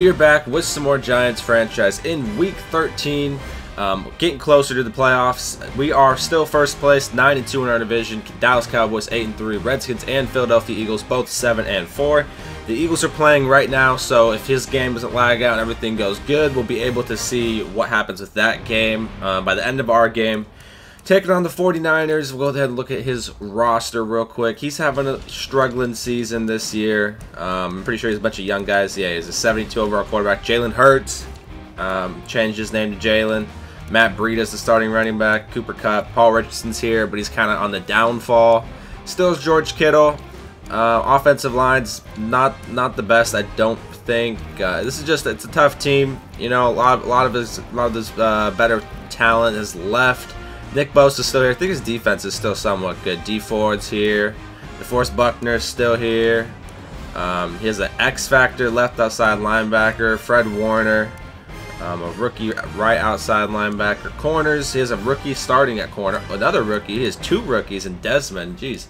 You're back with some more Giants franchise in Week 13. Um, getting closer to the playoffs. We are still first place, 9 and 2 in our division. Dallas Cowboys 8 and 3, Redskins and Philadelphia Eagles both 7 and 4. The Eagles are playing right now, so if his game doesn't lag out and everything goes good, we'll be able to see what happens with that game uh, by the end of our game. Taking on the 49ers, we'll go ahead and look at his roster real quick. He's having a struggling season this year. Um, I'm pretty sure he's a bunch of young guys. Yeah, he's a 72 overall quarterback. Jalen Hurts um, changed his name to Jalen. Matt Breida's the starting running back. Cooper Kupp. Paul Richardson's here, but he's kind of on the downfall. Still is George Kittle. Uh, offensive line's not not the best, I don't think. Uh, this is just it's a tough team. You know, a lot a lot of his a lot of his uh, better talent has left. Nick Bosa's still here. I think his defense is still somewhat good. Dee Ford's here. DeForest Buckner's still here. Um, he has an X Factor left outside linebacker. Fred Warner. Um, a rookie right outside linebacker. Corners, he has a rookie starting at corner. Another rookie. He has two rookies and Desmond. Jeez.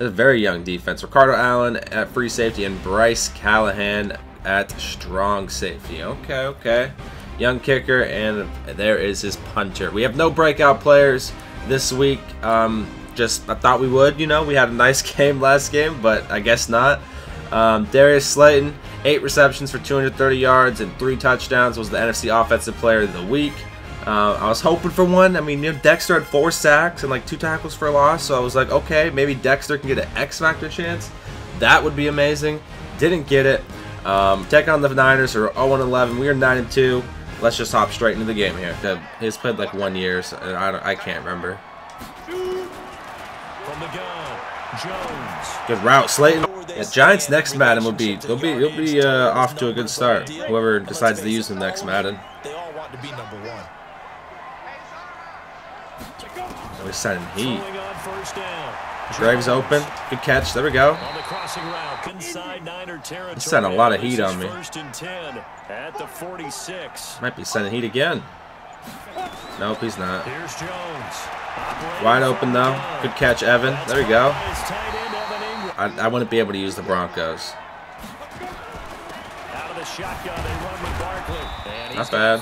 A very young defense. Ricardo Allen at free safety and Bryce Callahan at strong safety. Okay, okay young kicker, and there is his punter. We have no breakout players this week. Um, just I thought we would, you know. We had a nice game last game, but I guess not. Um, Darius Slayton, eight receptions for 230 yards and three touchdowns, was the NFC Offensive Player of the Week. Uh, I was hoping for one. I mean, you know, Dexter had four sacks and like two tackles for a loss, so I was like, okay, maybe Dexter can get an X Factor chance. That would be amazing. Didn't get it. Um, take on the Niners are 0-11. We are 9-2 let's just hop straight into the game here. He's played like one year, so I, I can't remember. Good route, Slayton. Yeah, Giants next Madden will be they'll be he'll be uh, off to a good start. Whoever decides to use the next Madden. They all want to be number one. We're setting heat. Graves open. Good catch. There we go. He's sending a lot of heat on me. Might be sending heat again. Nope, he's not. Wide open though. Good catch, Evan. There we go. I, I wouldn't be able to use the Broncos. Not bad.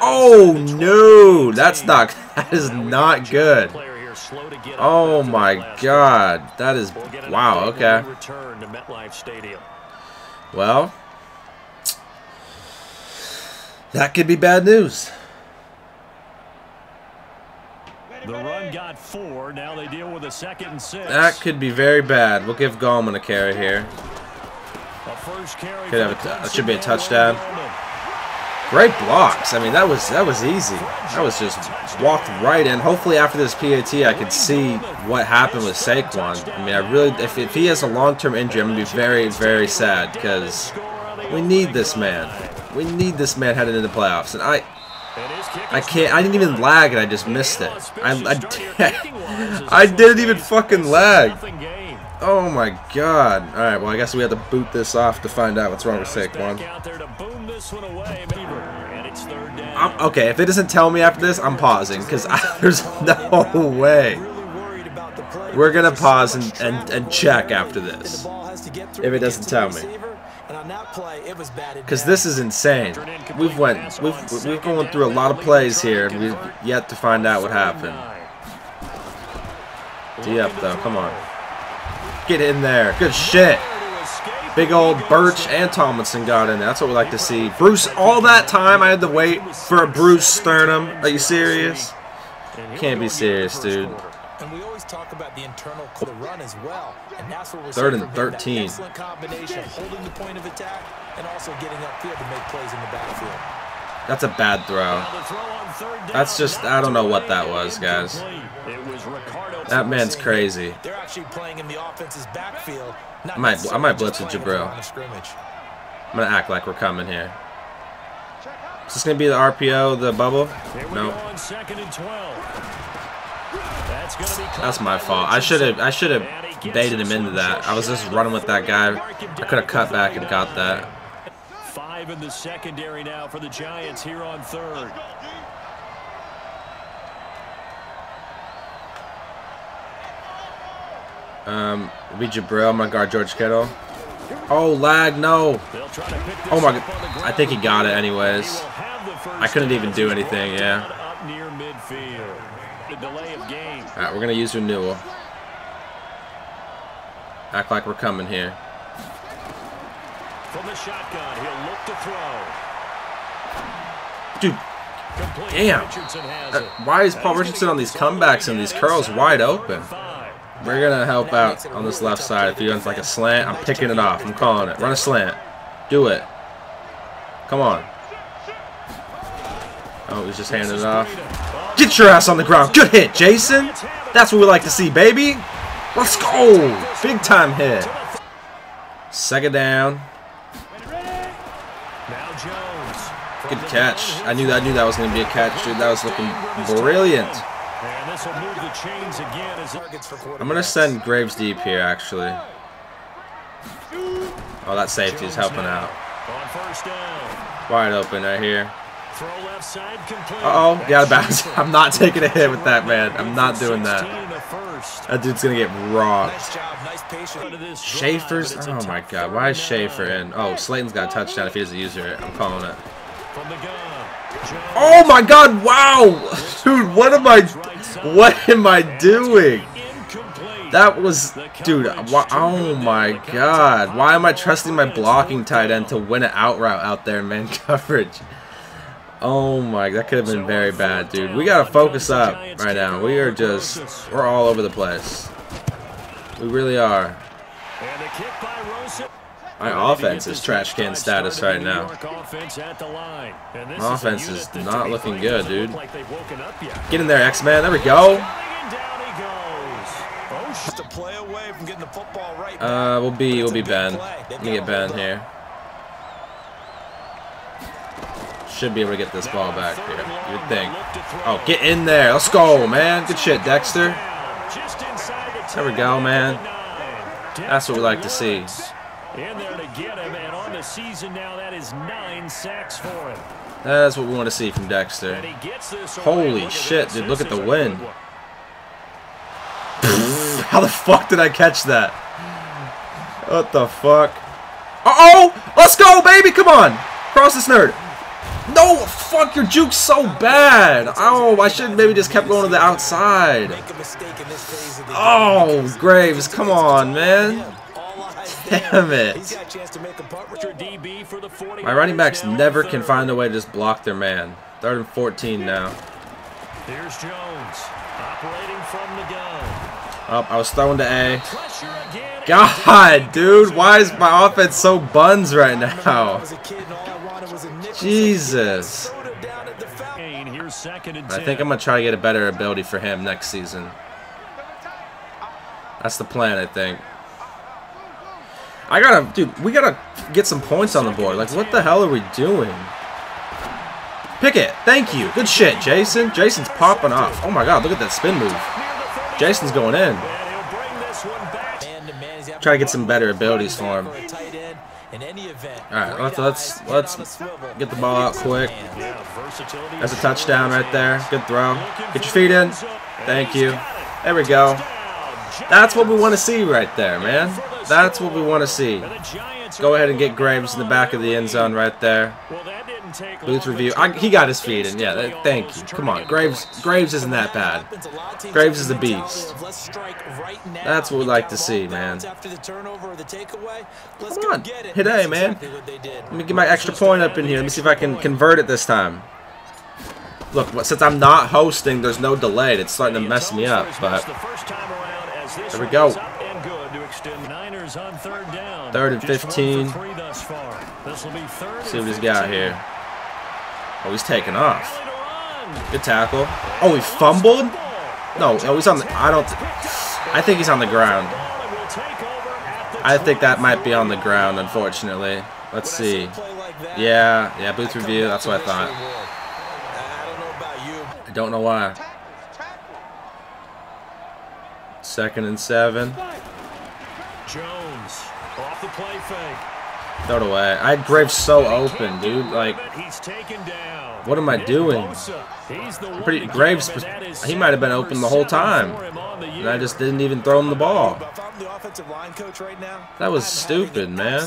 Oh no, that's not. That is not good. Oh my god. That is wow, okay. Well, that could be bad news. The run got four. Now they deal with a second and six. That could be very bad. We'll give Gallman a carry here. Could have a that should be a touchdown. Great blocks. I mean, that was that was easy. That was just walked right in. Hopefully, after this PAT, I can see what happened with Saquon. I mean, I really, if, if he has a long-term injury, I'm gonna be very, very sad because we need this man. We need this man heading into the playoffs, and I, I can't. I didn't even lag, and I just missed it. I, I, I didn't even fucking lag. Oh my god. Alright, well I guess we have to boot this off to find out what's wrong with Saquon. I'm, okay, if it doesn't tell me after this, I'm pausing, because there's no way. We're to pause and, and, and check after this, if it doesn't tell me. Because this is insane. We've went, we've, we've gone through a lot of plays here, and we've yet to find out what happened. D up, though, come on. Get in there. Good shit. Big old Birch and Tomlinson got in there. That's what we like to see. Bruce, all that time I had to wait for a Bruce Sternum. Are you serious? Can't be serious, dude. And we always talk about the internal the run as well. And that's what we're Third and 13. Excellent combination holding the point of attack and also getting upfield to make plays in the backfield. That's a bad throw. That's just, I don't know what that was, guys. That man's crazy. They're actually playing in the offense's backfield. I might, I might blitz with Jabril. I'm gonna act like we're coming here. Is this gonna be the RPO, the bubble? No. That's my fault. I should have, I should have baited him into that. I was just running with that guy. I could have cut back and got that. Five in the secondary now for the Giants here on third. Um, be Jabril. I'm going to guard George Kittle. Oh, lag, no. They'll try to pick this Oh my god. I think he got it anyways. will have the first I couldn't even do anything, yeah. Up near midfield. The delay of game. Alright, we're gonna use renewal. Act like we're coming here. From the shotgun, he'll look to throw. Dude. Damn. Uh, why is Paul Richardson on these comebacks and these curls wide open? We're gonna help out on this left side. If he runs like a slant, I'm picking it off. I'm calling it. Run a slant. Do it. Come on. Oh, he's just handing it off. Get your ass on the ground. Good hit, Jason. That's what we like to see, baby. Let's go. Big time hit. Second down. Good catch. I knew that. I knew that was gonna be a catch, dude. That was looking brilliant. Will move the chains again as I'm gonna send Graves deep here, actually. Oh, that safety is helping out. on first down. Wide open right here. Throw left side complete. Uh oh, got a bounce. I'm not taking a hit with that, man. I'm not doing that. and a first. That dude's gonna get rocked. Nice job, nice patience. Out of this drive, Schaefer's. but it's a Oh my god, why is. Schaefer in? Oh, Slayton's got a touchdown if he doesn't use it. I'm calling it. Oh my god, wow! Dude, what am I. What am I doing? That was. Dude, oh my god. Why am I trusting my blocking tight end to win an out route out there in man coverage? Oh my, that could have been very bad, dude. We gotta focus up right now. We are just. We're all over the place. We really are. And the kick by Rosen. My offense is trash can status right now. Offense at the line. And this My offense is not looking good, dude. Like they've woken up yet. Get in there, X-Man. There we go. And down he goes. Oh, Just a play away from getting the football right back. Uh, we'll be, we'll be Ben. Let me get Ben here. Should be able to get this ball back here. You'd think. Oh, get in there. Let's go, man. Good shit, Dexter. Just inside the There we go, man. at the nine. That's what we like to see. In there to get him, and on the season now, that is nine sacks for him. That's what we want to see from Dexter. And he gets this. Holy Look shit, dude, look at the is wind. How the fuck did I catch that? What the fuck? Uh-oh! Let's go, baby! Come on! Cross this nerd. No! Fuck, your juke's so bad! Oh, I should maybe just kept going to the outside. Make a mistake in this phase of the Oh. Graves, come on, man. All eyes Damn it. He's got a chance to make a punt Extra return. DB for the 40 My running backs never can find a way to just block their man. Third and 14 now. Here's Jones operating from the gun. Oh, I was throwing to A. God, dude, why is my offense so buns right now? was a kid and all I wanted was a nickel. Jesus. Throwed it down at the foul. Kane, Here's second and I think I'm gonna try to get a better ability for him next season. That's the plan, I think. I gotta, dude, we gotta get some points on the board. Like, what the hell are we doing? Pick it. Thank you. Good shit, Jason. Jason's popping off. Oh my god, look at that spin move. Jason's going in. Try to get some better abilities for him. a tight end. In any event, All right, let's let's let's get the ball out quick. That's a touchdown right there. Good throw. Get your feet in. Thank you. There we go. That's what we want to see right there, man. That's what we want to see. Go ahead and get Graves in the back of the end zone right there. Booth review. I, he got his feet in. Yeah, that, thank you. Come on, Graves. Graves isn't that bad. Happens a lot of teams Graves is the beast. mentality of, "Let's strike right now." That's what we like to see, man. After the turnover or the takeaway, let's Come on, get it. hit A, man. exactly what they did. Let me get my extra point up in here. Let me see if I can convert it this time. Look, since I'm not hosting, there's no delay. It's starting to mess me up, but there we go. Third and 15. See what he's got here. Oh, he's taking off. Good tackle. Oh, he fumbled? No, no, he's on the. I don't. I think he's on the ground. I think that might be on the ground, unfortunately. Let's see see. a play like that, Yeah, yeah, booth review. That's what I thought. I don't know. I don't know why. Second and seven. Jones off the play fake. Throw it away. I had Graves so open, dude. Like, He's taken down. what am I doing? Bosa, he's the one Pretty Graves. him, and that is He might have been open the whole time, for him on the and. I just didn't even throw him the ball. But if I'm the offensive line coach right now, That was I'm having stupid, man.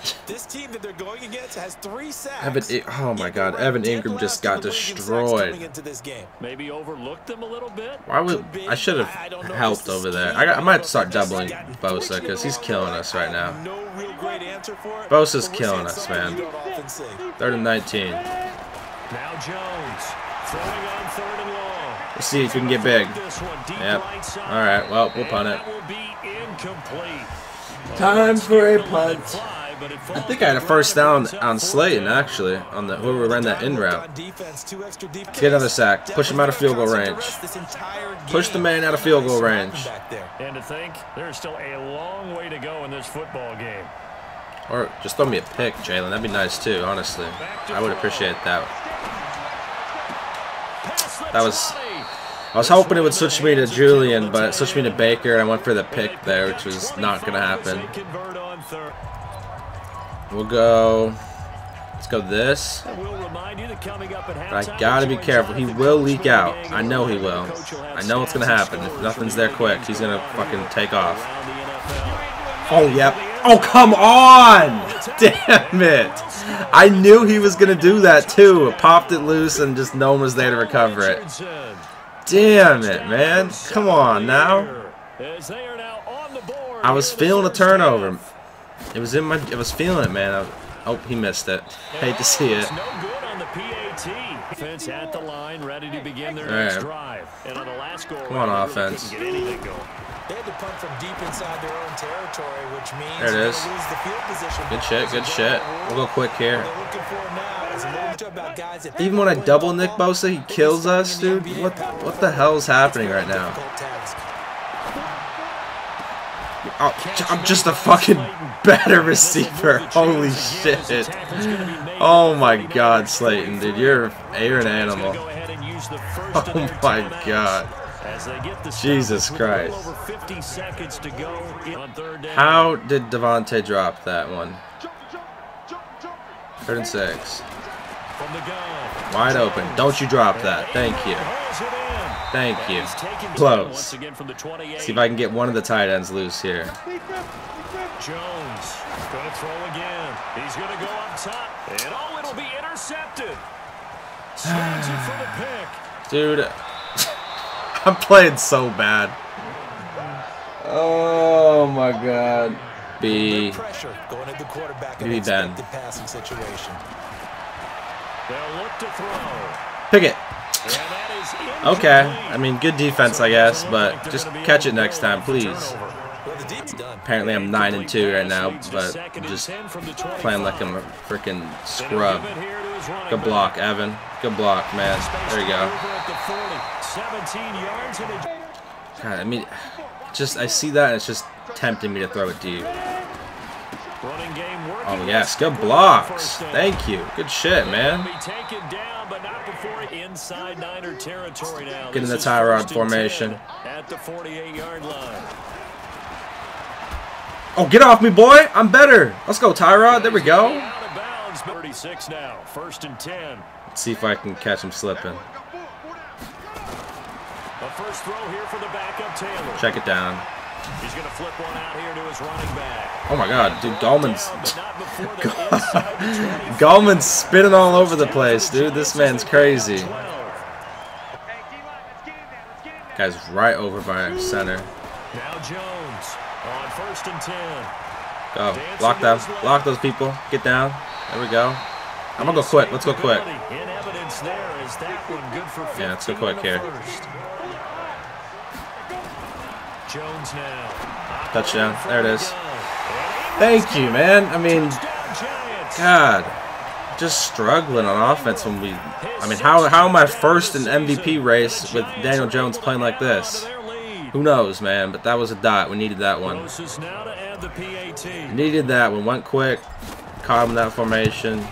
Absolute fit. This team that they're going against has three sacks. Evan, oh my God, Evan Engram just got the league in sacks destroyed. into this game. Maybe overlooked them a little bit. Why would I should have helped over there? I, got, I might have to start doubling gotten Bosa because he's killing us right now. have No real great answer for it. Bosa's killing us, man. we don't often see. Third and 19. Now Jones throwing on third and long. Let's see if we can get big. This one deep Yep. All right. Well, we'll And punt it. That will be incomplete. Time for a punt. Fly, but it I think I had a first down on Slayton actually on the whoever ran that in route. On defense, two extra deep Get another sack. Push him out of field goal range. Push the man out of field goal range. back there. And to think, there's still a long way to go in this football game. Or just throw me a pick, Jalen. That'd be nice too. Honestly, I would appreciate that. That was- I was hoping it would switch me to Julian, but it switched me to Baker, and I went for the pick there, which was not gonna happen. Convert on third. We'll go. Let's go this. We'll remind you that coming up at But I gotta be careful. He will leak out. I know he will. the coach will have I know it's gonna happen. If nothing's there quick, he's gonna fucking take off. around the NFL. Oh, yep. Oh, come on! Damn it! I knew he was gonna do that too. Popped it loose and just no one was there to recover it. Damn it, man. Come on now. As they are now on the board I was here the feeling a turnover. Half. It was in my. I was feeling it, man. I, oh, he missed it. Hate to see it. No good on the PAT. Defense at the line, ready to begin their All next right. drive. And on the last goal, Come on, they really offense. couldn't get anything going. They had to punt from deep inside their own territory, which means There it they're gonna lose the field position. Good shit. Good shit. We'll go quick here. What they're looking for now is a little about guys that Even when I double Nick Bosa, he kills us, dude. What what the hell's happening right now? Oh, I'm just a fucking better receiver. Holy shit. Oh my god, Slayton, dude. You're you're an animal. Oh my god. Jesus Christ. How did Devontae drop that one? Third and six. Wide open. Don't you drop that. Thank you. Thank you. Close. See if I can get one of the tight ends loose here. Jones going to throw again. He's going to go up top. And oh, it'll be intercepted. For the pick. Dude, I'm playing so bad. Oh my god. B. Good pressure going at the quarterback in Maybe Ben. passing situation. They'll look to throw. Pick it. Okay. I mean, good defense, I guess, but just catch it next time, please. Apparently, I'm 9 and 2 right now, but I'm just playing like I'm a freaking scrub. Good block, Evan. Good block, man. There you go. God, I mean, just I see that and it's just tempting me to throw it deep. Oh yes, good blocks. Thank you. Good shit, man. Get in the Tyrod formation. At the 48-yard line. Oh, get off me, boy! I'm better. Let's go, Tyrod. There we go. Bounds, 36 now. First and 10. Let's see if I can catch him slipping. The first throw here for the backup Taylor. Check it down. He's going to flip one out here to his running back. Oh my God, dude, Gallman's But not before the inside the 25. Gallman's spinning all over the place, dude. This man's crazy. Guy's right over by center. Now Jones on first and 10. Go. Lock them. Block those people. Get down. There we go. I'm gonna go quick. Let's go quick. In evidence there is that one good for 15 Yeah, let's go quick here. First. Jones now. Touchdown. There it is. Thank you, man. I mean. God, just struggling on offense when we. I mean, how how am I first in MVP race with Daniel Jones playing like this? Who knows, man? But that was a dot. We needed that one. Closest now to add the PAT. Needed that one. Went quick. Caught him in that formation.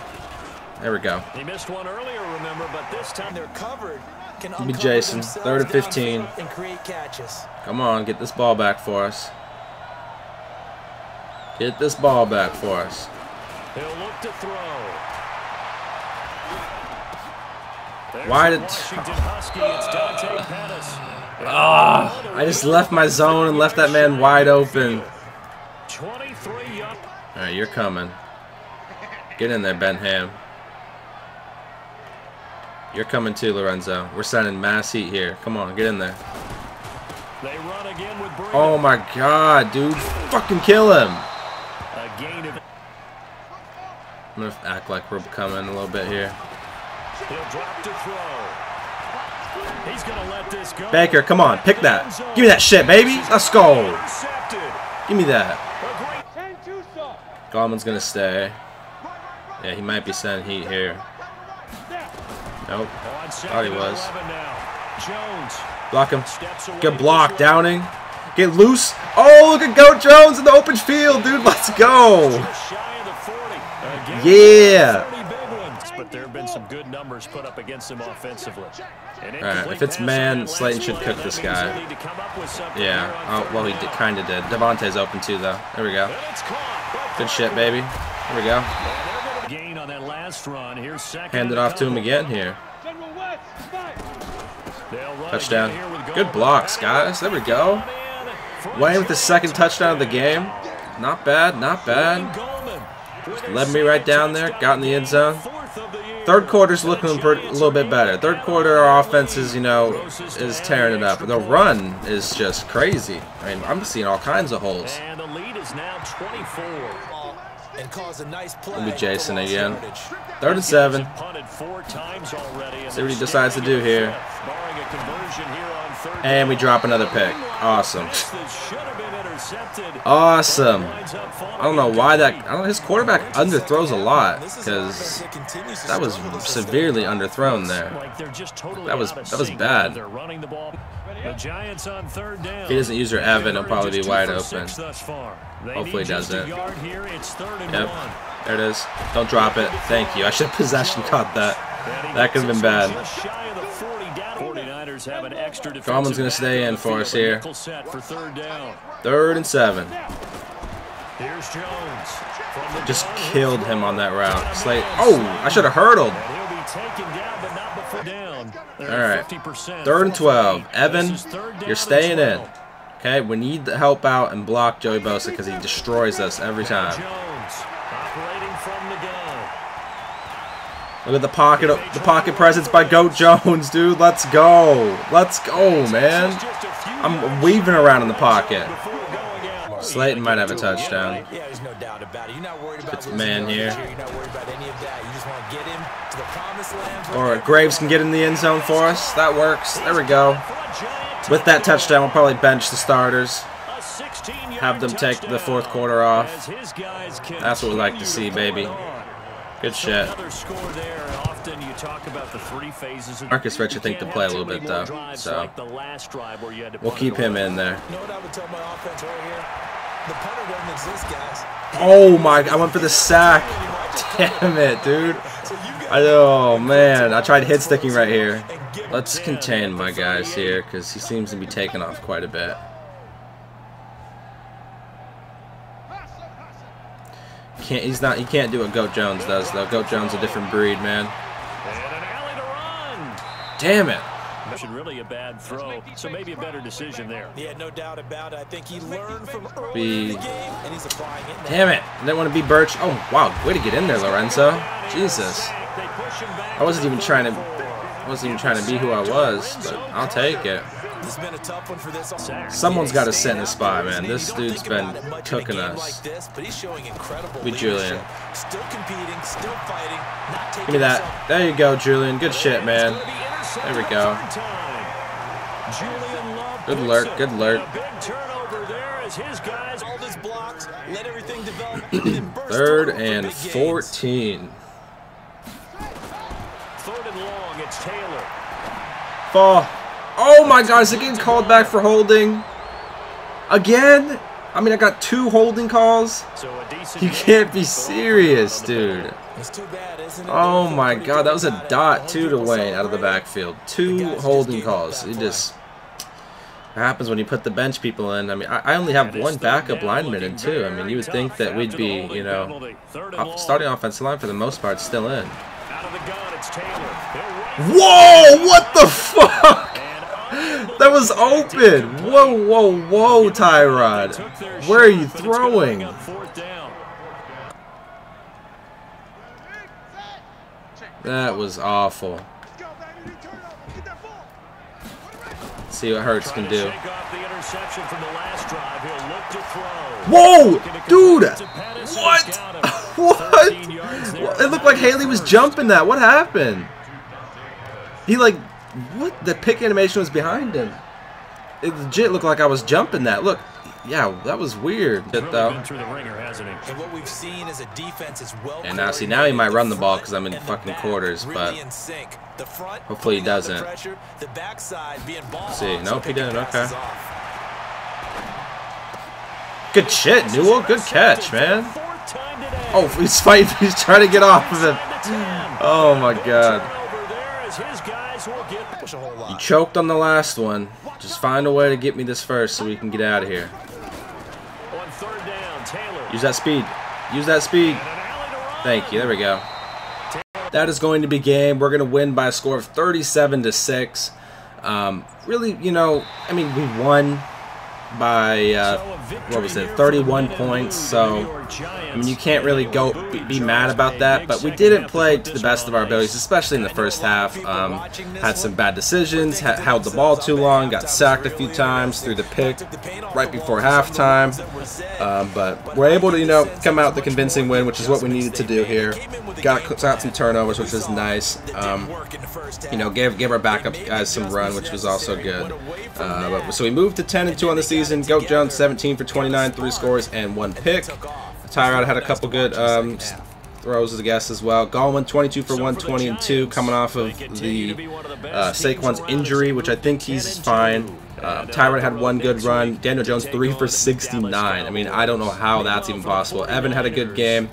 There we go. He missed one earlier, remember, but this time They're covered. Can me uncover Jason. Third and 15. And create catches. Come on, get this ball back for us. Get this ball back for us. He'll look to throw. There's Why did- Washington Husky, it's Dante Pettis. Ah, I just left my zone and left that man wide open. 23. All right, you're coming. Get in there, Benham. You're coming too, Lorenzo. We're sending mass heat here. Come on, get in there. They run again with Oh my god, dude. Fucking kill him. A gain of. I'm gonna act like we're coming a little bit here. He'll drop to throw. He's gonna let this go. Baker, come on, pick that. Give me that shit, baby. Let's go. Give me that. A Gallman's gonna stay. Yeah, he might be sending heat here. Nope. Thought he was. Jones Block him. steps away. Good block. Downing. Get loose. Oh, look at Goat Jones in the open field, dude. Let's go. Just shy of the 40. Again, Yeah. 30 big ones, but there have been some good numbers put up against him offensively. All right, if it's man, Slayton should cook this guy. he'll need to come up with something Yeah. Oh, well, he did, kind of did. Devontae's open too, though. There we go. And it's caught, but Good shit, baby. There we go. And they're gonna Gain on that last run. Here's second. Hand it off to him again here. Touchdown. again here with Good blocks, guys. There we go. Wayne with the second touchdown of the game. Not bad, not bad. led me right down there, got in the end zone. Third quarter's looking pretty, a little bit better. Third quarter, our offense is, you know, is tearing it up. The run is just crazy. I mean, I'm seeing all kinds of holes. And the lead is now 24. And cause a nice play. Let me Jason again. Third and seven. Punted four times already. and See what he decides to do here. fifth, barring a conversion here on third And we drop another pick. Awesome. Pass that should have been intercepted. Awesome. Winds up falling I don't know why that. I don't. His quarterback underthrows a lot This is an offense because that continues to that was severely underthrown there. Like they're just totally That was- that was bad. when They're running the ball. The Giants on third down. If he doesn't use their Evan, he'll probably be wide open. six thus far. They Hopefully he doesn't. yard here. It's third and Yep. There it is. Don't drop it. Thank you. I should have possession caught that. That could have been bad. Just shy of the 40 down. 49ers have an extra Gallman's defensive gonna stay in for us here. For third down. Third and seven. Here's Jones. Just killed him on that route. Slate. Oh, I should have hurdled. And he'll be taken down, but not before down. They're All at right. 50%. Third and 12. Evan, is third down you're staying in. Okay, we need to help out and block Joey Bosa because he destroys us every time. Jones operating from the gun. Look at the pocket, the pocket presence by Goat Jones, dude. Let's go. Let's go, man. I'm weaving around in the pocket. Slayton might have a touchdown. Yeah, there's no doubt about it. You're not worried about It's man here. Or Graves can get in the end zone for us. That works. There we go. With that touchdown, we'll probably bench the starters. Have them take the fourth quarter off. That's what we like to see, baby. Good shit. Score there, often you talk about the three phases. of- Marcus Rich, I think, to play a little bit, though, so like the last drive where you had to We'll keep him in there. You know I would tell my offense right here? The exist. Oh my! I went for the sack. Damn it, dude. I oh man, I tried hit sticking right here. Let's contain my guys here because he seems to be taking off quite a bit. Can't he's not he can't do what Goat Jones does though. Goat Jones a different breed, man. And an alley to run. Damn it. Should really a bad throw, so maybe a better decision there. Yeah, no doubt about it. I think he learned from early Be- in the game, and he's applying it now. Damn it. I didn't want to be Birch. Oh wow, way to get in there, Lorenzo. Jesus. They push him back I wasn't even trying to. I wasn't even trying to be who I was, but I'll take it. This has been a tough one for this. Someone's got to sit in the spot, man. This don't dude's think about been it much in a cooking us. Like this, but he's showing incredible Be Julian. Still competing, still fighting, not Give me that. There you go, Julian. Good shit, man. It's gonna be intercepted There we go. third time. Julian Love Good picks lurk, good lurk. A big turnover there as his guys all his blocks, let everything develop, and Third and 14. third and long. It's Taylor. Fall. Oh my god, is it getting called back for holding? Again? I mean, I got two holding calls. So a decent You can't be serious, on the board. dude. It's too bad, isn't it? Oh my god, that was a dot about two to People Wayne out of the backfield. Two holding calls. that He just. happens when you put the bench people in. I mean, I, I only have one backup lineman in too. I mean, you would think that we'd be, you know, starting offensive line for the most part still in. Whoa! What the fuck? That was open. Whoa, whoa, whoa, Tyrod. Where are you throwing? That was awful. see what Hurts can do. Whoa! Dude! What? what? It looked like Haley was jumping that. What happened? He like, what? The pick animation was behind him. It legit looked like I was jumping that. Look, yeah, that was weird. Really uh, though. And what we've seen is a defense is well and now see now he might run the ball because I'm in fucking quarters, but hopefully he doesn't. see, nope, he didn't. Okay. Good shit, Newell. Good catch, man. Oh, he's fighting. He's trying to get off of it. Oh my god. You choked on the last one. Just find a way to get me this first so we can get out of here. Use that speed. Use that speed. Thank you. There we go. That is going to be game. We're going to win by a score of 37 to 6. Um, really, you know, I mean, we won by uh, what was it 31 points so I mean you can't really go be, mad about that but we didn't play to the best of our abilities especially in the first half um, had some bad decisions ha held the ball too long got sacked a few times through the pick right before halftime. Um, but we're able to you know come out the convincing win which is what we needed to do here. Got, got some turnovers which was nice. um, you know gave, gave our backup guys some run which was also good uh, but, so we moved to 10 and 2 on the season season. Goat Jones 17 for 29, three scores and one pick. Tyrod had a couple good um, throws, as I guess, as well. Gallman 22 for 120 and 2, coming off of the uh, Saquon's injury, which I think he's fine. Uh, Tyrod had one good run. Daniel Jones 3 for 69. I mean, I don't know how that's even possible. Evan had a good game.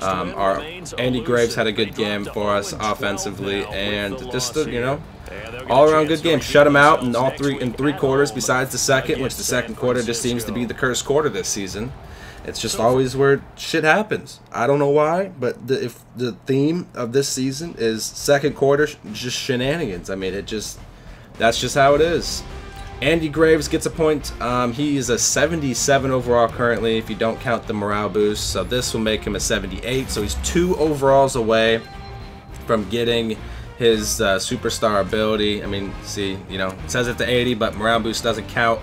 Um, our Andy Graves had a good game for us offensively. And just, you know, all around good game. Shut them out in all three in three quarters besides the second, which the second quarter just seems to be the cursed quarter this season. It's just always where shit happens. I don't know why, but the, if the theme of this season is second quarter just shenanigans. I mean, it just that's just how it is. Andy Graves gets a point. Um, he is a 77 overall currently, if you don't count the morale boost. So this will make him a 78. So he's two overalls away from getting his uh, superstar ability. I mean, see, you know, it says it to 80, but morale boost doesn't count.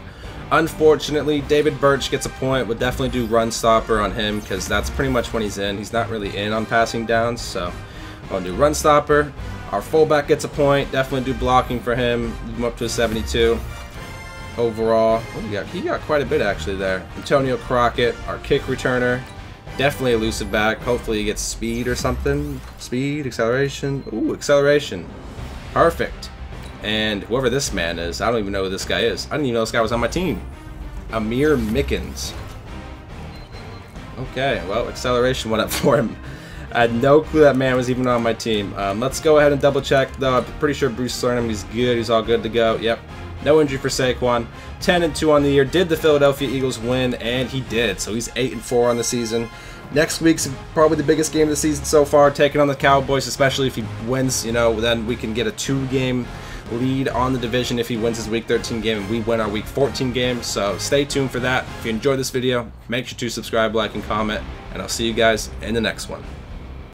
Unfortunately, David Birch gets a point. Would definitely do run stopper on him because that's pretty much when he's in. He's not really in on passing downs, so I'll do run stopper. Our fullback gets a point. Definitely do blocking for him. Move him up to a 72 overall. Oh, he got, he got quite a bit actually there. Antonio Crockett, our kick returner. Definitely elusive back. Hopefully he gets speed or something. Speed, acceleration. Ooh, acceleration. Perfect. And whoever this man is, I don't even know who this guy is. I didn't even know this guy was on my team. Amir Mickens. Okay, well, acceleration went up for him. I had no clue that man was even on my team. Um, let's go ahead and double check, though. I'm pretty sure Bruce Surnham, he's good. He's all good to go. Yep, no injury for Saquon. 10 and 2 on the year. Did the Philadelphia Eagles win? And he did. So he's 8 and 4 on the season. Next week's probably the biggest game of the season so far, taking on the Cowboys, especially if he wins, you know, then we can get a two-game lead on the division if he wins his Week 13 game and we win our Week 14 game. So stay tuned for that. If you enjoyed this video, make sure to subscribe, like, and comment, and I'll see you guys in the next one.